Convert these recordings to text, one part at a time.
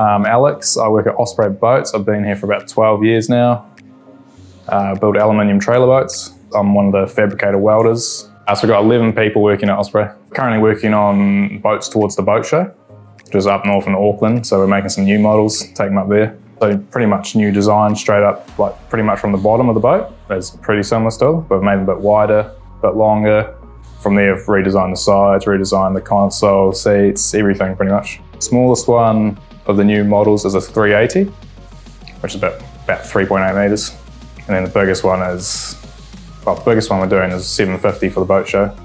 Um, Alex, I work at Osprey Boats. I've been here for about 12 years now. Uh, build aluminium trailer boats. I'm one of the fabricator welders. Uh, so we've got 11 people working at Osprey. Currently working on boats towards the boat show, which is up north in Auckland. So we're making some new models, take them up there. So pretty much new design straight up, like pretty much from the bottom of the boat. It's pretty similar still, but made them a bit wider, a bit longer. From there, I've redesigned the sides, redesigned the console, seats, everything pretty much. Smallest one of the new models is a 380, which is about, about 3.8 meters. And then the biggest one is, well, the biggest one we're doing is 750 for the boat show.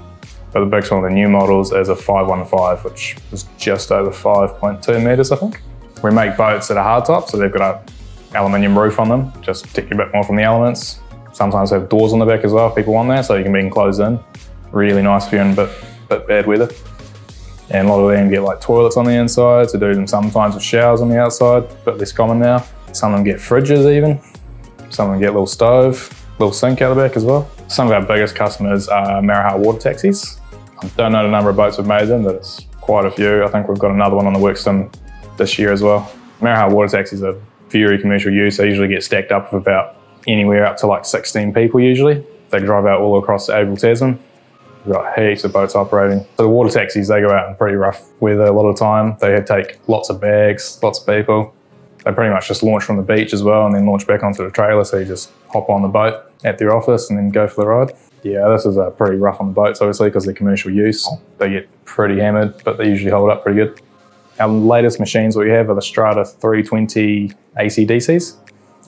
But the biggest one of the new models is a 515, which is just over 5.2 meters, I think. We make boats that are hardtop, so they've got an aluminium roof on them, just protect you a bit more from the elements. Sometimes they have doors on the back as well if people want that, so you can be enclosed in. Really nice if you're in a bit, bit bad weather. And a lot of them get like toilets on the inside, so do them sometimes with showers on the outside, but less common now. Some of them get fridges even. Some of them get a little stove, little sink out the back as well. Some of our biggest customers are Marahau water taxis. I don't know the number of boats we've made them, but it's quite a few. I think we've got another one on the works this year as well. Marahau water taxis are very commercial use. They usually get stacked up with about anywhere up to like 16 people usually. They drive out all across Abel Tasman. We've got heaps of boats operating. So the water taxis, they go out in pretty rough weather a lot of the time. They take lots of bags, lots of people. They pretty much just launch from the beach as well and then launch back onto the trailer. So you just hop on the boat at their office and then go for the ride. Yeah, this is uh, pretty rough on the boats, obviously, because they're commercial use. They get pretty hammered, but they usually hold up pretty good. Our latest machines we have are the Strata 320 ACDCs.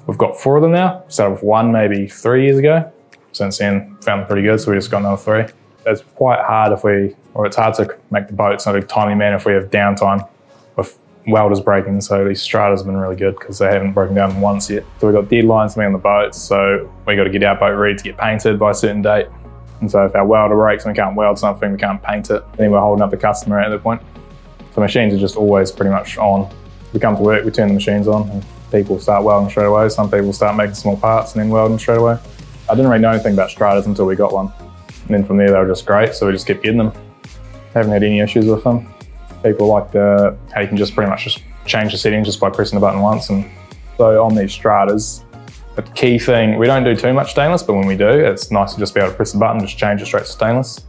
We've got four of them now, started with one maybe three years ago. Since then, found them pretty good, so we just got another three it's quite hard if we, or it's hard to make the boats in a timely manner if we have downtime with welders breaking. So these stratas have been really good because they haven't broken down once yet. So we've got deadlines to make on the boats. So we got to get our boat ready to get painted by a certain date. And so if our welder breaks and we can't weld something, we can't paint it, then we're holding up the customer at that point. So machines are just always pretty much on. We come to work, we turn the machines on and people start welding straight away. Some people start making small parts and then welding straight away. I didn't really know anything about stratas until we got one. And then from there, they were just great. So we just kept getting them. Haven't had any issues with them. People like the, uh, how you can just pretty much just change the settings just by pressing the button once. And so on these stratas, the key thing, we don't do too much stainless, but when we do, it's nice to just be able to press the button, just change it straight to stainless.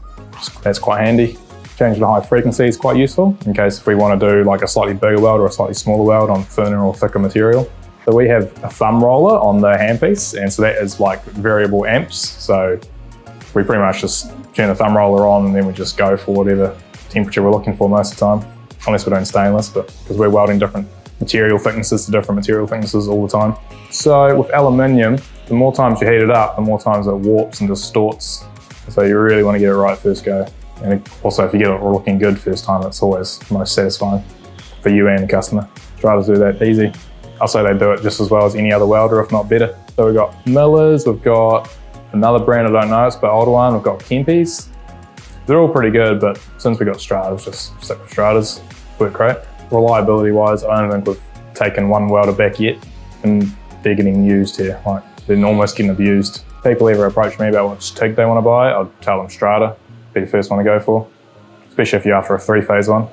That's quite handy. Changing to high frequency is quite useful in case if we want to do like a slightly bigger weld or a slightly smaller weld on thinner or thicker material. So we have a thumb roller on the handpiece, and so that is like variable amps. So we pretty much just turn the thumb roller on and then we just go for whatever temperature we're looking for most of the time, unless we're doing stainless, but because we're welding different material thicknesses to different material thicknesses all the time. So with aluminium, the more times you heat it up, the more times it warps and distorts. So you really want to get it right first go. And also if you get it looking good first time, it's always most satisfying for you and the customer. Try to do that easy. I'll say they do it just as well as any other welder, if not better. So we've got Millers, we've got Another brand I don't know, it's but older one. We've got Kemppis. They're all pretty good, but since we got Stratas, just stick with Stratas. Work great. Reliability wise, I don't think we've taken one welder back yet, and they're getting used here. Like they're almost getting abused. People ever approach me about which TIG they want to buy, I'd tell them Strata, be the first one to go for, especially if you're after a three phase one.